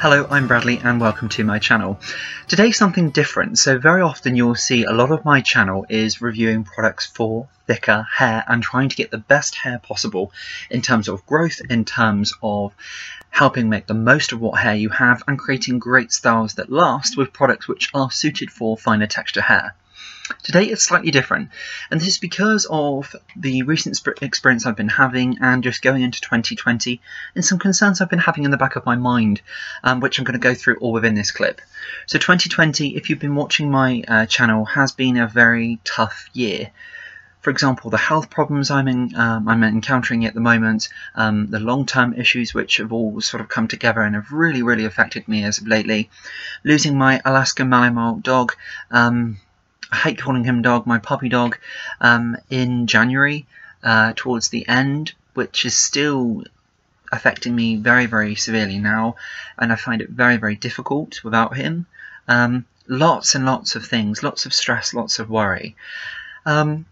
Hello, I'm Bradley and welcome to my channel. Today something different, so very often you'll see a lot of my channel is reviewing products for thicker hair and trying to get the best hair possible in terms of growth, in terms of helping make the most of what hair you have and creating great styles that last with products which are suited for finer texture hair. Today it's slightly different, and this is because of the recent experience I've been having and just going into 2020 and some concerns I've been having in the back of my mind, um, which I'm going to go through all within this clip. So 2020, if you've been watching my uh, channel, has been a very tough year. For example, the health problems I'm, in, um, I'm encountering at the moment, um, the long-term issues which have all sort of come together and have really, really affected me as of lately. Losing my Alaska Malinois dog, um, I hate calling him dog, my puppy dog, um, in January uh, towards the end, which is still affecting me very, very severely now, and I find it very, very difficult without him. Um, lots and lots of things, lots of stress, lots of worry. Um,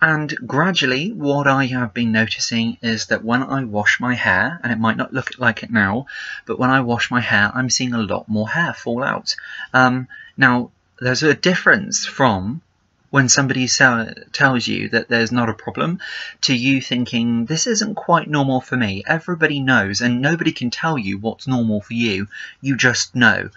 and gradually, what I have been noticing is that when I wash my hair, and it might not look like it now, but when I wash my hair, I'm seeing a lot more hair fall out. Um, now, there's a difference from when somebody tells you that there's not a problem to you thinking this isn't quite normal for me. Everybody knows and nobody can tell you what's normal for you. You just know.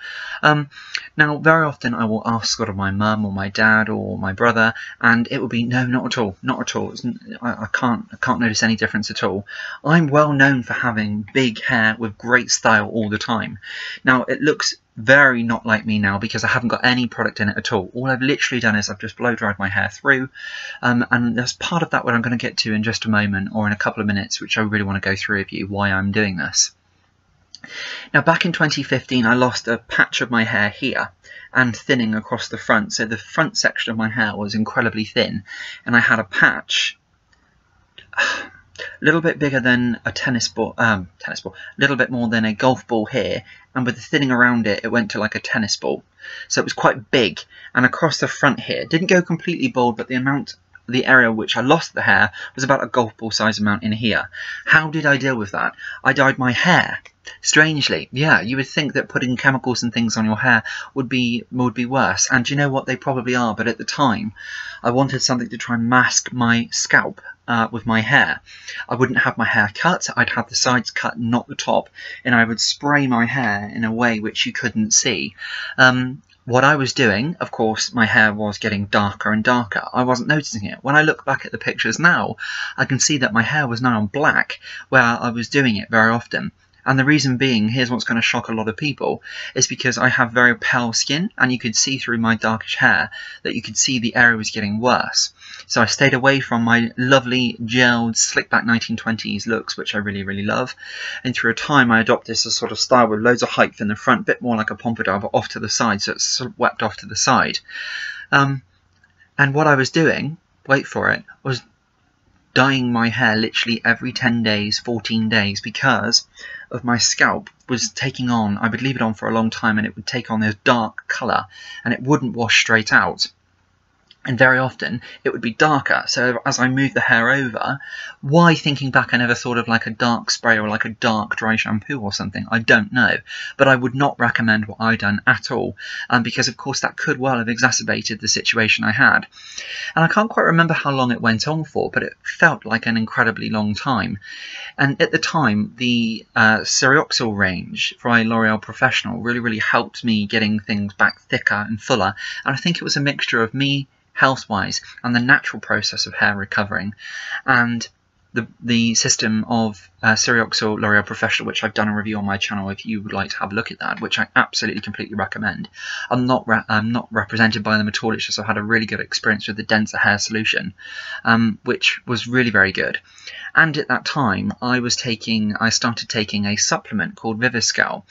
Um, now very often I will ask sort of my mum or my dad or my brother and it will be no not at all not at all. I, I can't I can't notice any difference at all. I'm well known for having big hair with great style all the time. Now it looks very not like me now because I haven't got any product in it at all. All I've literally done is I've just blow dried my hair through um, and there's part of that what I'm going to get to in just a moment or in a couple of minutes which I really want to go through with you why I'm doing this. Now back in 2015 I lost a patch of my hair here and thinning across the front so the front section of my hair was incredibly thin and I had a patch a little bit bigger than a tennis ball, um, tennis ball, a little bit more than a golf ball here, and with the thinning around it, it went to like a tennis ball. So it was quite big, and across the front here, it didn't go completely bald, but the amount, the area which I lost the hair was about a golf ball size amount in here. How did I deal with that? I dyed my hair. Strangely, yeah, you would think that putting chemicals and things on your hair would be would be worse, and you know what? They probably are. But at the time, I wanted something to try and mask my scalp uh, with my hair. I wouldn't have my hair cut, I'd have the sides cut, not the top, and I would spray my hair in a way which you couldn't see. Um, what I was doing, of course, my hair was getting darker and darker. I wasn't noticing it. When I look back at the pictures now, I can see that my hair was now black, where I was doing it very often. And the reason being, here's what's going to shock a lot of people, is because I have very pale skin and you could see through my darkish hair that you could see the area was getting worse. So I stayed away from my lovely gelled slick back 1920s looks, which I really, really love. And through a time I adopted this sort of style with loads of height in the front, bit more like a pompadour, but off to the side, so it's swept off to the side. Um, and what I was doing, wait for it, was dyeing my hair literally every 10 days, 14 days, because of my scalp was taking on, I would leave it on for a long time and it would take on this dark colour and it wouldn't wash straight out and very often it would be darker. So as I move the hair over, why thinking back I never thought of like a dark spray or like a dark dry shampoo or something, I don't know. But I would not recommend what I done at all, um, because of course that could well have exacerbated the situation I had. And I can't quite remember how long it went on for, but it felt like an incredibly long time. And at the time, the uh, Serioxyl range from L'Oreal Professional really, really helped me getting things back thicker and fuller. And I think it was a mixture of me health-wise and the natural process of hair recovering. And the, the system of uh, Serioxyl L'Oreal Professional, which I've done a review on my channel if you would like to have a look at that, which I absolutely completely recommend. I'm not I'm not represented by them at all, it's just I've had a really good experience with the denser Hair Solution, um, which was really very good. And at that time, I was taking, I started taking a supplement called Viviscal,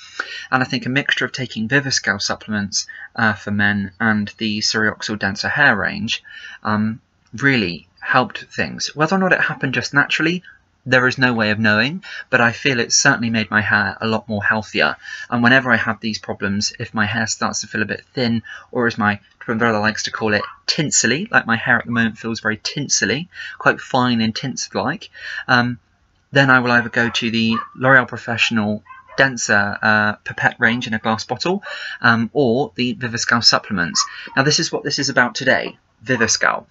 and I think a mixture of taking Viviscal supplements uh, for men and the Serioxyl denser Hair range um, really helped things. Whether or not it happened just naturally, there is no way of knowing, but I feel it certainly made my hair a lot more healthier. And whenever I have these problems, if my hair starts to feel a bit thin, or as my twin brother likes to call it, tinsely, like my hair at the moment feels very tinsely, quite fine and tinsel-like, um, then I will either go to the L'Oreal Professional denser uh, pipette range in a glass bottle, um, or the Viviscal supplements. Now, this is what this is about today. Viviscal.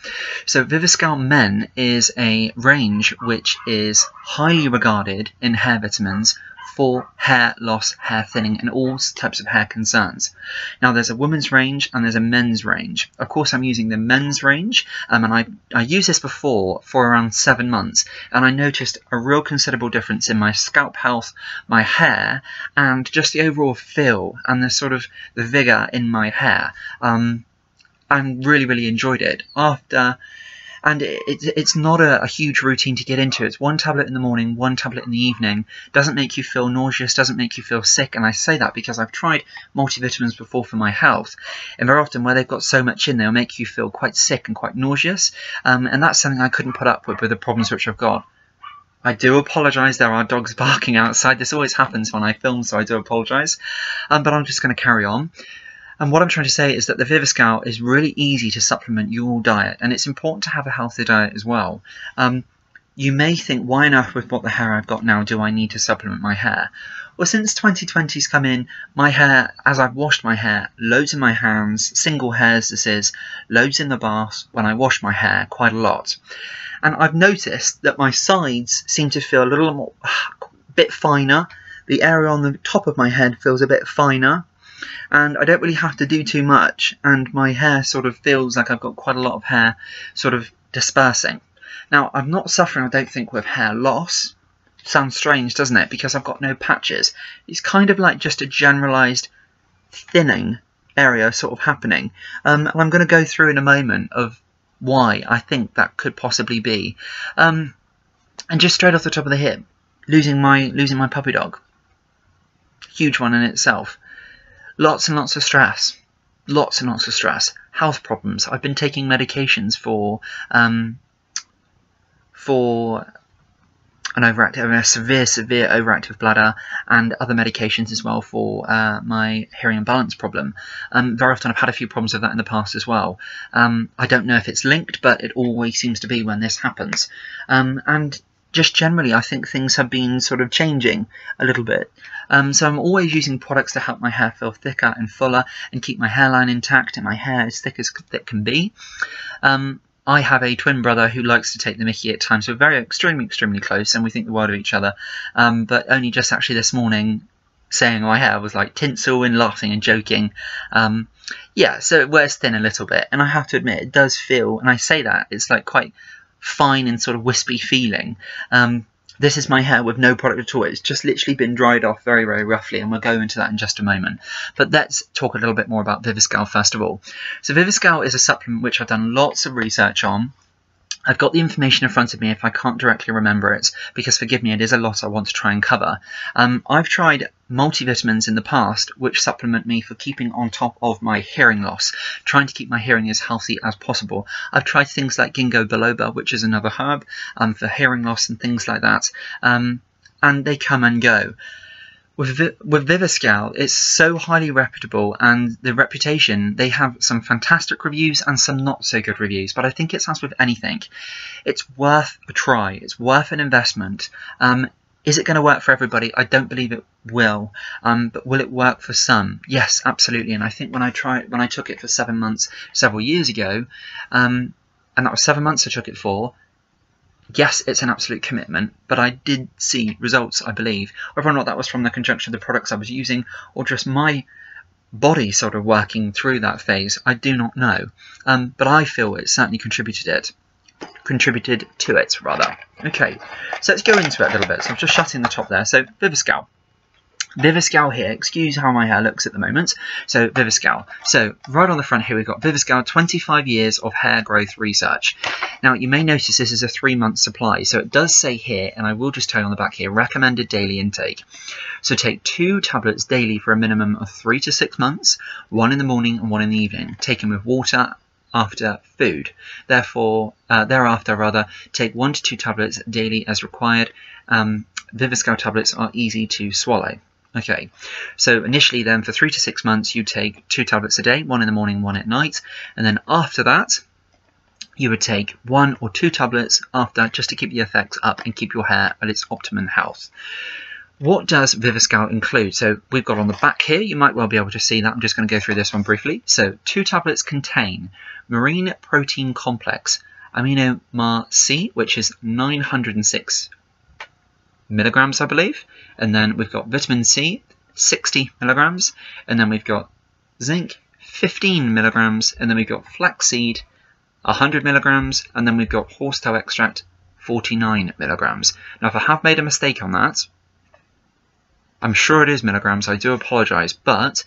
So Viviscal Men is a range which is highly regarded in hair vitamins for hair loss, hair thinning, and all types of hair concerns. Now, there's a women's range and there's a men's range. Of course, I'm using the men's range, um, and I, I used this before for around seven months, and I noticed a real considerable difference in my scalp health, my hair, and just the overall feel and the sort of the vigor in my hair. Um, and really, really enjoyed it. After and it, it's not a, a, huge routine to get into. It's one tablet in the morning, one tablet in the evening. Doesn't make you feel nauseous, doesn't make you feel sick, and I say that because I've tried multivitamins before for my health, and very often where they've got so much in, they'll make you feel quite sick and quite nauseous, um, and that's something I couldn't put up with with the problems which I've got. I do apologise, there are dogs barking outside. This always happens when I film, so I do apologise. Um, but I'm just going to carry on. And what I'm trying to say is that the Viviscal is really easy to supplement your diet, and it's important to have a healthy diet as well. Um, you may think, why earth, with what the hair I've got now, do I need to supplement my hair? Well, since 2020's come in, my hair, as I've washed my hair, loads in my hands, single hairs this is, loads in the bath when I wash my hair, quite a lot. And I've noticed that my sides seem to feel a little more, bit finer. The area on the top of my head feels a bit finer and I don't really have to do too much and my hair sort of feels like I've got quite a lot of hair sort of dispersing. Now I'm not suffering I don't think with hair loss. Sounds strange doesn't it because I've got no patches. It's kind of like just a generalized thinning area sort of happening um, and I'm going to go through in a moment of why I think that could possibly be. Um, and just straight off the top of the hip, losing my losing my puppy dog, huge one in itself. Lots and lots of stress. Lots and lots of stress. Health problems. I've been taking medications for um, for an overactive, a severe, severe overactive bladder, and other medications as well for uh, my hearing imbalance problem. Um, very often I've had a few problems with that in the past as well. Um, I don't know if it's linked, but it always seems to be when this happens. Um, and just generally, I think things have been sort of changing a little bit. Um, so I'm always using products to help my hair feel thicker and fuller and keep my hairline intact and my hair as thick as it can be. Um, I have a twin brother who likes to take the mickey at times. We're very extremely, extremely close and we think the world of each other. Um, but only just actually this morning saying my hair was like tinsel and laughing and joking. Um, yeah, so it wears thin a little bit. And I have to admit, it does feel, and I say that, it's like quite fine and sort of wispy feeling. Um, this is my hair with no product at all. It's just literally been dried off very, very roughly, and we'll go into that in just a moment. But let's talk a little bit more about Viviscal first of all. So Viviscal is a supplement which I've done lots of research on. I've got the information in front of me if I can't directly remember it, because forgive me, it is a lot I want to try and cover. Um, I've tried multivitamins in the past which supplement me for keeping on top of my hearing loss, trying to keep my hearing as healthy as possible. I've tried things like ginkgo biloba, which is another herb um, for hearing loss and things like that, um, and they come and go with with Viviscal, it's so highly reputable, and the reputation they have some fantastic reviews and some not so good reviews. But I think it's as with anything, it's worth a try. It's worth an investment. Um, is it going to work for everybody? I don't believe it will. Um, but will it work for some? Yes, absolutely. And I think when I tried, when I took it for seven months several years ago, um, and that was seven months I took it for, yes, it's an absolute commitment, but I did see results, I believe. Whether or not that was from the conjunction of the products I was using or just my body sort of working through that phase, I do not know. Um, but I feel it certainly contributed it. Contributed to it, rather. Okay, so let's go into it a little bit. So I'm just shutting the top there. So Viviscal. Viviscal here. Excuse how my hair looks at the moment. So Viviscal. So right on the front here we've got Viviscal 25 years of hair growth research. Now you may notice this is a three month supply. So it does say here, and I will just tell you on the back here, recommended daily intake. So take two tablets daily for a minimum of three to six months, one in the morning and one in the evening, taken with water after food. Therefore, uh, thereafter, rather, take one to two tablets daily as required. Um, Viviscal tablets are easy to swallow. Okay, so initially then for three to six months you take two tablets a day, one in the morning, one at night, and then after that you would take one or two tablets after just to keep the effects up and keep your hair at its optimum health. what does Viviscal include? So we've got on the back here, you might well be able to see that. I'm just going to go through this one briefly. So two tablets contain marine protein complex, amino mar C, which is 906 milligrams, I believe. And then we've got vitamin C, 60 milligrams. And then we've got zinc, 15 milligrams. And then we've got flaxseed, 100 milligrams. And then we've got horsetail extract, 49 milligrams. Now, if I have made a mistake on that, I'm sure it is milligrams, I do apologise, but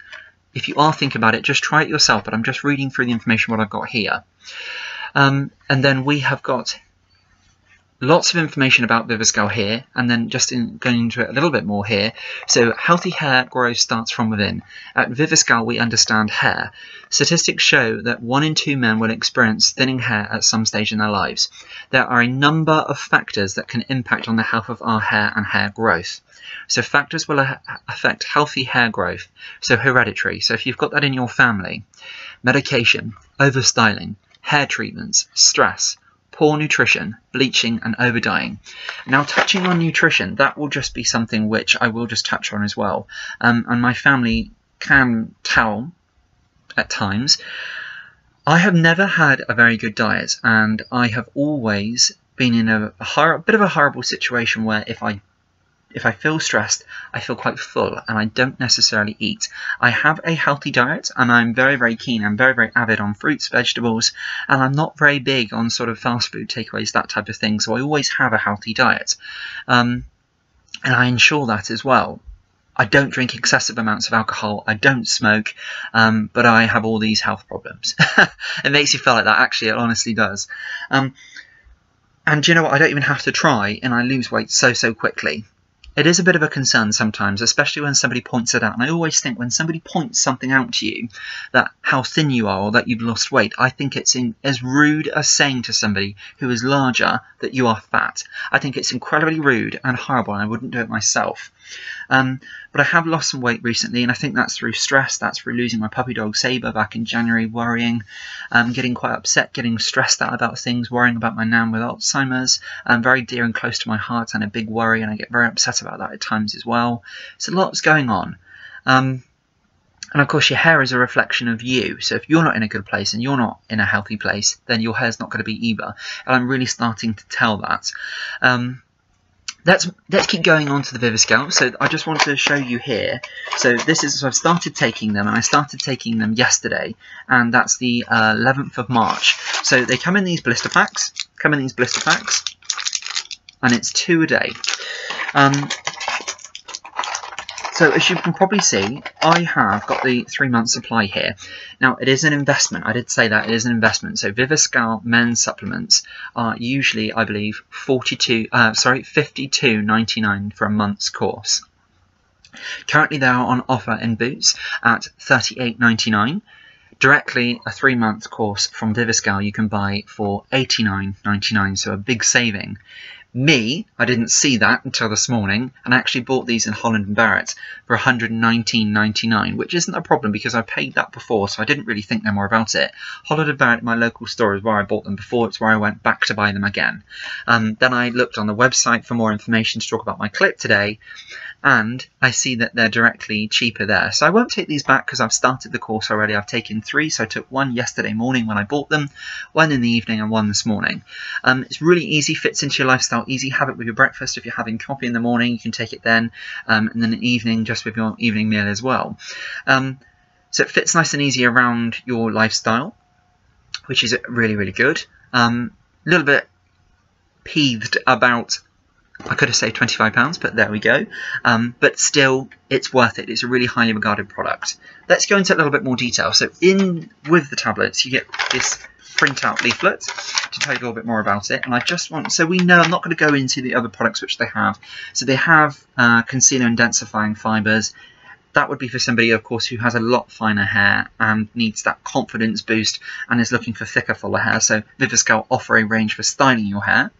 if you are thinking about it, just try it yourself, but I'm just reading through the information what I've got here. Um, and then we have got lots of information about Viviscal here, and then just in, going into it a little bit more here. So healthy hair growth starts from within. At Viviscal, we understand hair. Statistics show that one in two men will experience thinning hair at some stage in their lives. There are a number of factors that can impact on the health of our hair and hair growth. So factors will affect healthy hair growth. So hereditary. So if you've got that in your family, medication, overstyling, hair treatments, stress, poor nutrition, bleaching, and overdying. Now, touching on nutrition, that will just be something which I will just touch on as well. Um, and my family can tell at times. I have never had a very good diet, and I have always been in a, a, a bit of a horrible situation where if I if I feel stressed, I feel quite full and I don't necessarily eat. I have a healthy diet and I'm very, very keen. I'm very, very avid on fruits, vegetables, and I'm not very big on sort of fast food takeaways, that type of thing. So I always have a healthy diet. Um, and I ensure that as well. I don't drink excessive amounts of alcohol. I don't smoke, um, but I have all these health problems. it makes you feel like that. Actually, it honestly does. Um, and you know what? I don't even have to try, and I lose weight so so quickly. It is a bit of a concern sometimes, especially when somebody points it out. And I always think when somebody points something out to you, that how thin you are or that you've lost weight, I think it's in, as rude as saying to somebody who is larger that you are fat. I think it's incredibly rude and horrible, and I wouldn't do it myself. Um, but I have lost some weight recently, and I think that's through stress. That's through losing my puppy dog Sabre back in January, worrying, um, getting quite upset, getting stressed out about things, worrying about my nan with Alzheimer's. Um, very dear and close to my heart, and a big worry, and I get very upset about that at times as well. So lots going on. Um, and of course, your hair is a reflection of you. So if you're not in a good place and you're not in a healthy place, then your hair's not going to be either. And I'm really starting to tell that. Um, let's let's keep going on to the Viviscal. So I just want to show you here. So this is so I've started taking them, and I started taking them yesterday, and that's the uh, 11th of March. So they come in these blister packs. Come in these blister packs, and it's two a day. Um, so as you can probably see, I have got the three month supply here. Now it is an investment. I did say that it is an investment. So Viviscal men's supplements are usually, I believe, 42. Uh, sorry, 52.99 for a month's course. Currently, they are on offer in Boots at 38.99. Directly, a three month course from Viviscal you can buy for 89.99, so a big saving. Me, I didn't see that until this morning, and I actually bought these in Holland & Barrett for 119.99, which isn't a problem because I paid that before, so I didn't really think no more about it. Holland & Barrett, my local store, is where I bought them before. It's where I went back to buy them again. Um, then I looked on the website for more information to talk about my clip today, and I see that they're directly cheaper there. So I won't take these back because I've started the course already. I've taken three, so I took one yesterday morning when I bought them, one in the evening and one this morning. Um, it's really easy, fits into your lifestyle, easy, have it with your breakfast. If you're having coffee in the morning, you can take it then, um, and then in the evening just with your evening meal as well. Um, so it fits nice and easy around your lifestyle, which is really, really good. A um, little bit peeved about I could have saved £25, but there we go. Um, but still, it's worth it. It's a really highly regarded product. Let's go into a little bit more detail. So in with the tablets, you get this printout leaflet to tell you a little bit more about it. And I just want, so we know I'm not going to go into the other products which they have. So they have uh, concealer and densifying fibres. That would be for somebody, of course, who has a lot finer hair and needs that confidence boost and is looking for thicker, fuller hair. So Viviscal offer a range for styling your hair.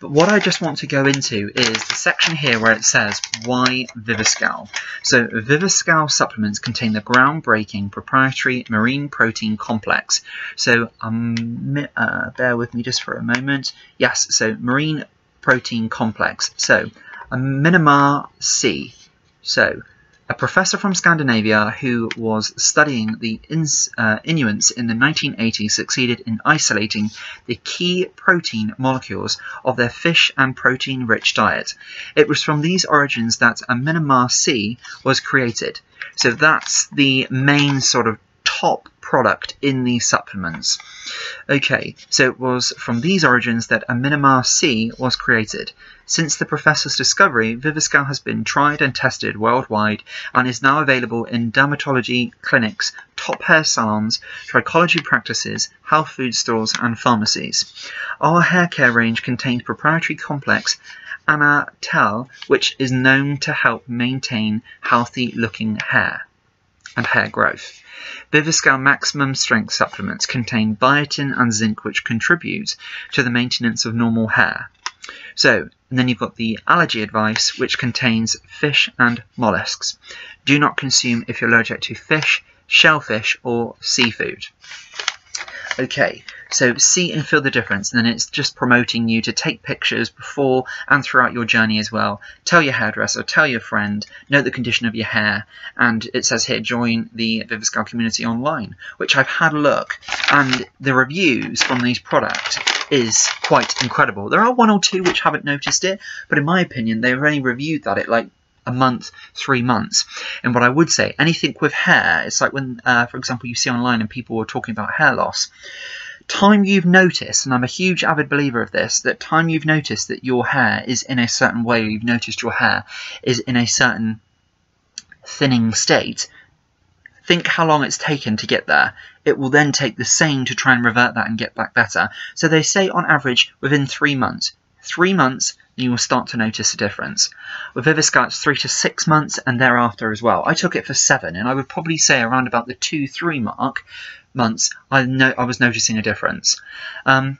But what I just want to go into is the section here where it says why Viviscal. So Viviscal supplements contain the groundbreaking proprietary marine protein complex. So um, uh, bear with me just for a moment. Yes, so marine protein complex. So AminoMar C. So, a professor from Scandinavia who was studying the ins, uh, Inuits in the 1980s succeeded in isolating the key protein molecules of their fish and protein rich diet. It was from these origins that a C was created. So that's the main sort of top product in these supplements. Okay, so it was from these origins that AminoMar C was created. Since the professor's discovery, Viviscal has been tried and tested worldwide and is now available in dermatology clinics, top hair salons, trichology practices, health food stores, and pharmacies. Our hair care range contains proprietary complex Anatel, which is known to help maintain healthy looking hair and hair growth. Viviscal Maximum Strength supplements contain biotin and zinc which contribute to the maintenance of normal hair. So, and then you've got the allergy advice which contains fish and mollusks. Do not consume if you're allergic to fish, shellfish or seafood. Okay, so see and feel the difference, and then it's just promoting you to take pictures before and throughout your journey as well. Tell your hairdresser, tell your friend, note the condition of your hair, and it says here join the Viviscal community online, which I've had a look, and the reviews from these products is quite incredible. There are one or two which haven't noticed it, but in my opinion, they've only reviewed that it like a month, three months. And what I would say, anything with hair, it's like when, uh, for example, you see online and people are talking about hair loss time you've noticed, and I'm a huge avid believer of this, that time you've noticed that your hair is in a certain way, you've noticed your hair is in a certain thinning state, think how long it's taken to get there. It will then take the same to try and revert that and get back better. So they say on average within three months. Three months, you will start to notice a difference. With Viviscal, it's three to six months and thereafter as well. I took it for seven, and I would probably say around about the two, three mark months, I know I was noticing a difference. Um,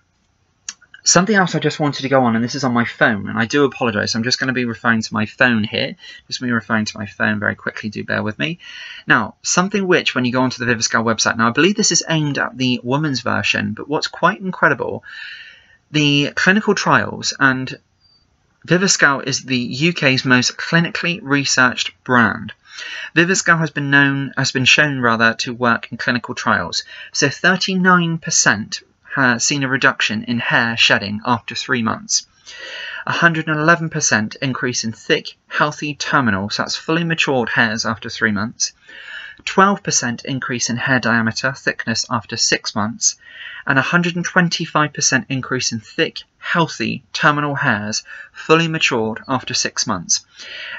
something else I just wanted to go on, and this is on my phone, and I do apologise. I'm just going to be referring to my phone here. Just be referring to my phone very quickly. Do bear with me. Now, something which, when you go onto the Viviscal website, now I believe this is aimed at the woman's version, but what's quite incredible, the clinical trials and Viviscal is the UK's most clinically researched brand. Viviscal has been known has been shown rather to work in clinical trials. So 39% has seen a reduction in hair shedding after three months. 111% increase in thick, healthy terminal, so that's fully matured hairs after three months. 12% increase in hair diameter thickness after 6 months, and 125% increase in thick, healthy terminal hairs fully matured after 6 months.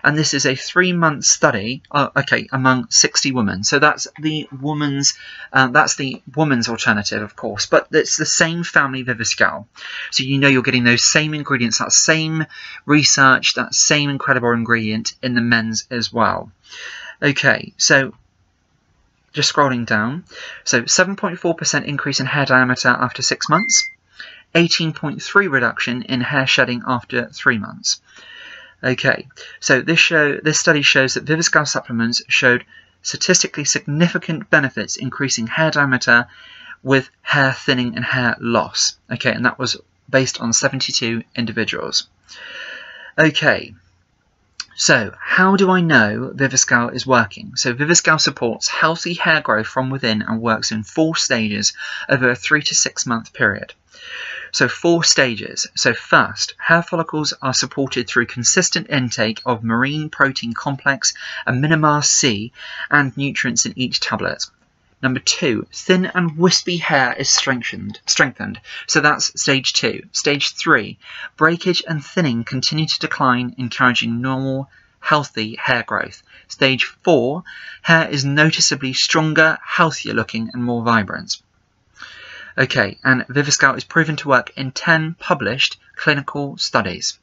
And this is a 3-month study, uh, okay, among 60 women. So that's the woman's uh, that's the woman's alternative, of course, but it's the same family Viviscal. So you know you're getting those same ingredients, that same research, that same incredible ingredient in the men's as well. Okay, so just scrolling down. So 7.4% increase in hair diameter after six months, 18.3 reduction in hair shedding after three months. Okay, so this show this study shows that Viviscal supplements showed statistically significant benefits increasing hair diameter with hair thinning and hair loss. Okay, and that was based on 72 individuals. Okay, so, how do I know Viviscal is working? So, Viviscal supports healthy hair growth from within and works in four stages over a three to six month period. So, four stages. So, first, hair follicles are supported through consistent intake of marine protein complex, AminoMar C, and nutrients in each tablet. Number two, thin and wispy hair is strengthened. Strengthened. So that's stage two. Stage three, breakage and thinning continue to decline, encouraging normal, healthy hair growth. Stage four, hair is noticeably stronger, healthier looking, and more vibrant. Okay, and Viviscal is proven to work in 10 published clinical studies.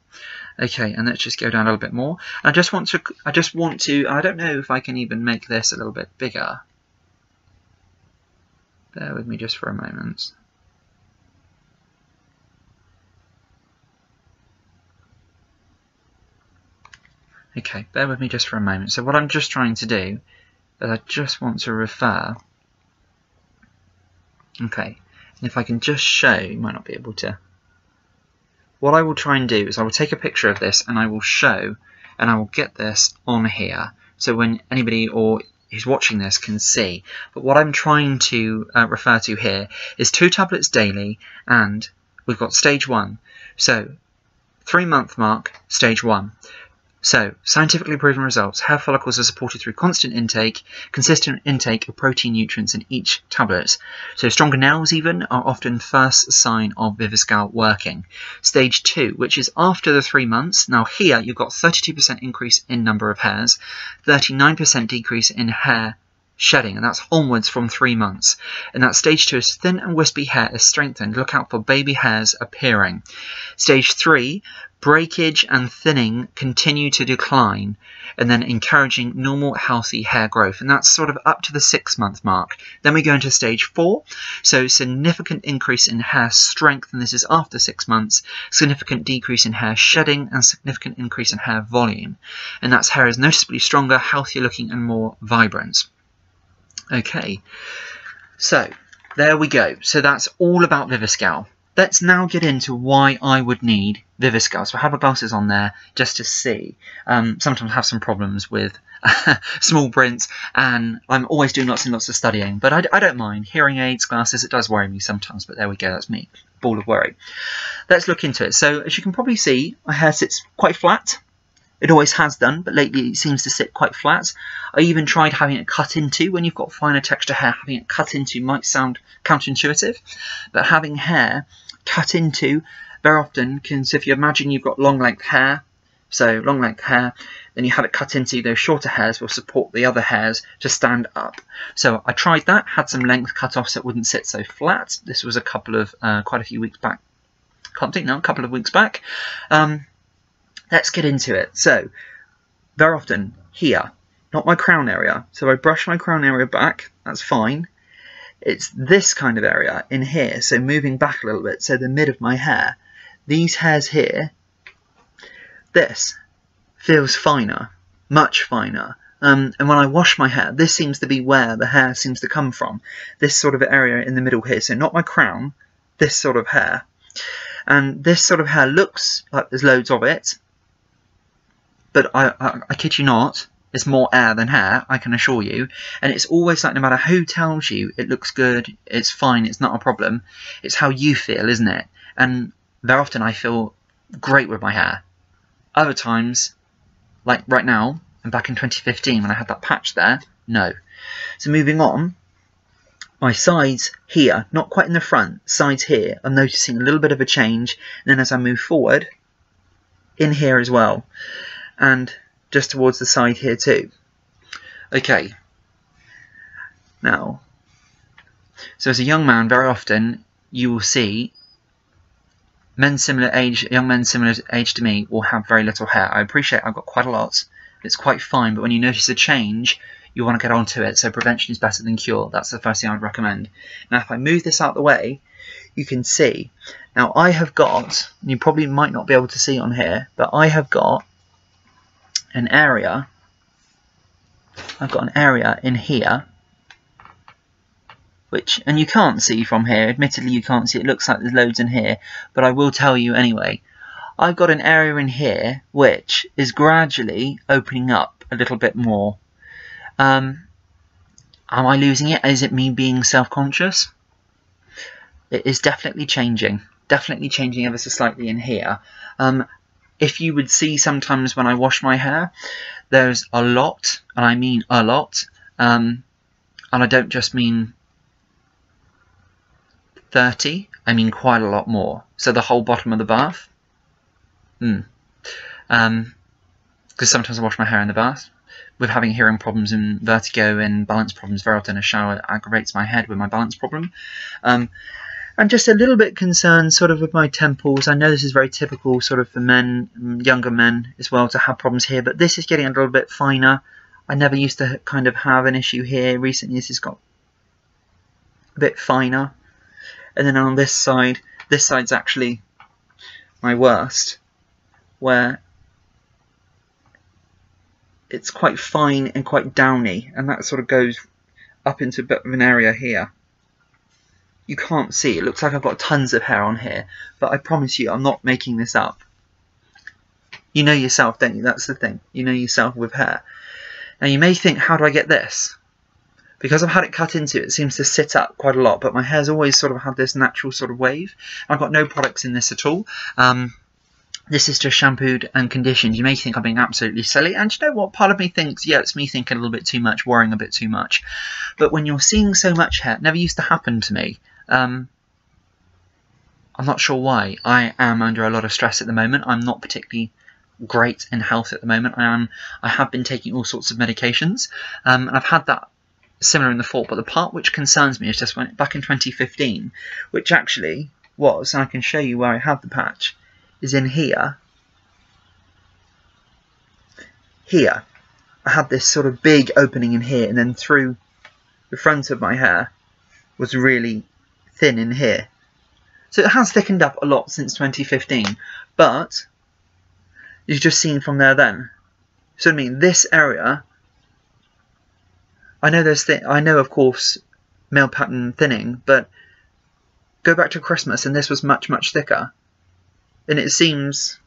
Okay, and let's just go down a little bit more. I just want to, I just want to, I don't know if I can even make this a little bit bigger. Bear with me just for a moment. Okay, bear with me just for a moment. So what I'm just trying to do is I just want to refer. Okay, and if I can just show, you might not be able to. what I will try and do is I will take a picture of this and I will show and I will get this on here so when anybody or who's watching this can see. But what I'm trying to uh, refer to here is two tablets daily and we've got stage one. So three month mark, stage one. So, scientifically proven results. Hair follicles are supported through constant intake, consistent intake of protein nutrients in each tablet. So, stronger nails even are often first sign of Viviscal working. Stage 2, which is after the 3 months. Now here you've got 32% increase in number of hairs, 39% decrease in hair shedding, and that's onwards from three months. And that stage two is thin and wispy hair is strengthened. Look out for baby hairs appearing. Stage three, breakage and thinning continue to decline and then encouraging normal healthy hair growth and that's sort of up to the six month mark. Then we go into stage four. So significant increase in hair strength and this is after six months. Significant decrease in hair shedding and significant increase in hair volume and that's hair is noticeably stronger healthier looking and more vibrant. Okay. So there we go. So that's all about Viviscal Let's now get into why I would need Viviscal. So I have my glasses on there just to see. Um, sometimes I have some problems with small prints and I'm always doing lots and lots of studying. But I, I, don't mind. Hearing aids, glasses, it does worry me sometimes. But there we go, that's me. Ball of worry. Let's look into it. So as you can probably see, my hair sits quite flat. It always has done, but lately it seems to sit quite flat. I even tried having it cut into. When you've got finer texture hair, having it cut into might sound counterintuitive, but having hair cut into very often can, so if you imagine you've got long length hair, so long length hair, then you have it cut into, those shorter hairs will support the other hairs to stand up. So I tried that, had some length cut off so it wouldn't sit so flat. This was a couple of, uh, quite a few weeks back. Can't think now, a couple of weeks back. Um, let's get into it. So, very often, here, not my crown area. So I brush my crown area back, that's fine. It's this kind of area in here, so moving back a little bit, so the mid of my hair. These hairs here, this feels finer, much finer. Um, and when I wash my hair, this seems to be where the hair seems to come from. This sort of area in the middle here, so not my crown, this sort of hair. And this sort of hair looks like there's loads of it, but I, I, I kid you not, it's more air than hair, I can assure you. And it's always like no matter who tells you it looks good, it's fine, it's not a problem. It's how you feel, isn't it? And very often I feel great with my hair. Other times, like right now, and back in 2015 when I had that patch there, no. So moving on, my sides here, not quite in the front, sides here, I'm noticing a little bit of a change. And then as I move forward, in here as well. And just towards the side here too. Okay. Now, so as a young man, very often you will see men similar age, young men similar age to me will have very little hair. I appreciate I've got quite a lot. It's quite fine, but when you notice a change, you want to get onto it. So prevention is better than cure. That's the first thing I'd recommend. Now, if I move this out of the way, you can see. Now, I have got, you probably might not be able to see on here, but I have got an area, I've got an area in here, which, and you can't see from here, admittedly you can't see, it looks like there's loads in here, but I will tell you anyway. I've got an area in here which is gradually opening up a little bit more. Um, am I losing it? Is it me being self-conscious? It is definitely changing. Definitely changing ever so slightly in here. Um, if you would see sometimes when I wash my hair, there's a lot, and I mean a lot, um, and I don't just mean 30, I mean quite a lot more. So the whole bottom of the bath. Hmm. Um, because sometimes I wash my hair in the bath. With having hearing problems and vertigo and balance problems, very often a shower aggravates my head with my balance problem. Um, I'm just a little bit concerned sort of with my temples. I know this is very typical sort of for men, younger men as well, to have problems here, but this is getting a little bit finer. I never used to kind of have an issue here. Recently this has got a bit finer. And then on this side, this side's actually my worst, where it's quite fine and quite downy, and that sort of goes up into a bit of an area here you can't see. It looks like I've got tons of hair on here, but I promise you I'm not making this up. You know yourself, don't you? That's the thing. You know yourself with hair. Now you may think, how do I get this? Because I've had it cut into, it seems to sit up quite a lot, but my hair's always sort of had this natural sort of wave. I've got no products in this at all. Um, this is just shampooed and conditioned. You may think I'm being absolutely silly, and you know what? Part of me thinks, yeah, it's me thinking a little bit too much, worrying a bit too much. But when you're seeing so much hair, it never used to happen to me. Um, I'm not sure why. I am under a lot of stress at the moment. I'm not particularly great in health at the moment. I am. I have been taking all sorts of medications, um, and I've had that similar in the fall. But the part which concerns me is just when back in 2015, which actually was, and I can show you where I have the patch, is in here. Here, I had this sort of big opening in here, and then through the front of my hair was really thin in here. So it has thickened up a lot since 2015, but you've just seen from there then. So I mean, this area, I know there's, th I know of course, male pattern thinning, but go back to Christmas and this was much, much thicker. And it seems,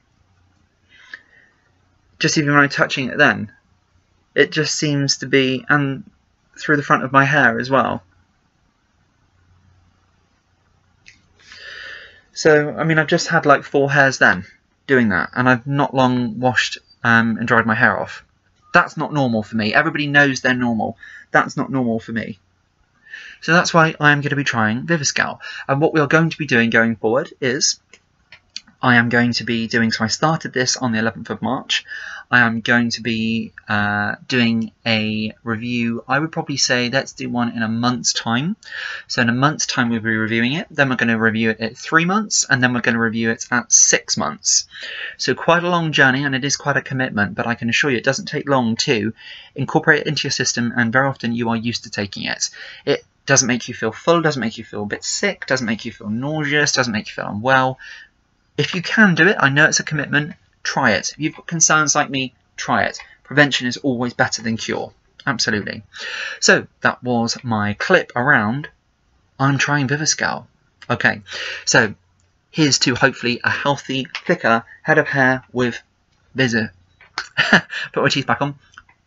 just even when I'm touching it then, it just seems to be, and through the front of my hair as well. So, I mean, I've just had like four hairs then doing that, and I've not long washed um, and dried my hair off. That's not normal for me. Everybody knows they're normal. That's not normal for me. So that's why I am going to be trying Viviscal. And what we are going to be doing going forward is I am going to be doing, so I started this on the 11th of March. I am going to be uh, doing a review. I would probably say let's do one in a month's time. So in a month's time we'll be reviewing it. Then we're going to review it at three months, and then we're going to review it at six months. So quite a long journey, and it is quite a commitment. But I can assure you, it doesn't take long to incorporate it into your system, and very often you are used to taking it. It doesn't make you feel full, doesn't make you feel a bit sick, doesn't make you feel nauseous, doesn't make you feel unwell. If you can do it, I know it's a commitment, try it. If you've got concerns like me, try it. Prevention is always better than cure. Absolutely. So that was my clip around I'm trying Viviscal. Okay, so here's to hopefully a healthy, thicker head of hair with Visa. Put my teeth back on,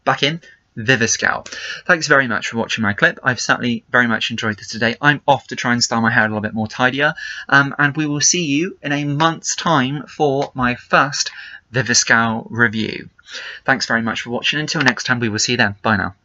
back in, Viviscal. Thanks very much for watching my clip. I've certainly very much enjoyed this today. I'm off to try and style my hair a little bit more tidier. Um, and we will see you in a month's time for my first Viviscal review. Thanks very much for watching. Until next time, we will see you then. Bye now.